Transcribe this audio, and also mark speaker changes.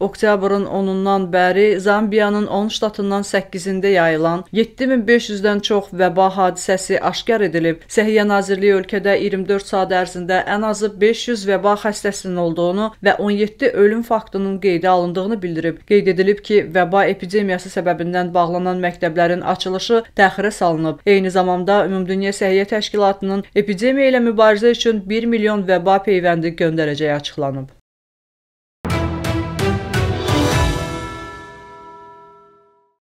Speaker 1: Oktyabrın 10-dan bəri Zambiyanın 10 ştatından 8-də yayılan 7500-dən çox vəba hadisəsi aşkar edilib. Səhiyyə Nazirliyi ölkədə 24 saat ərzində ən azı 500 vəba xəstəsinin olduğunu və 17 ölüm faktının qeydə alındığını bildirib. Qeyd edilib ki, vəba epidemiyası səbəbindən bağlanan məktəblərin açılışı təxirə salınıb. Eyni zamanda Ümumdünya Səhiyyə Təşkilatının epidemiya ilə mübarizə üçün 1 milyon vəba peyvəndi göndərəcəyi açıqlanıb.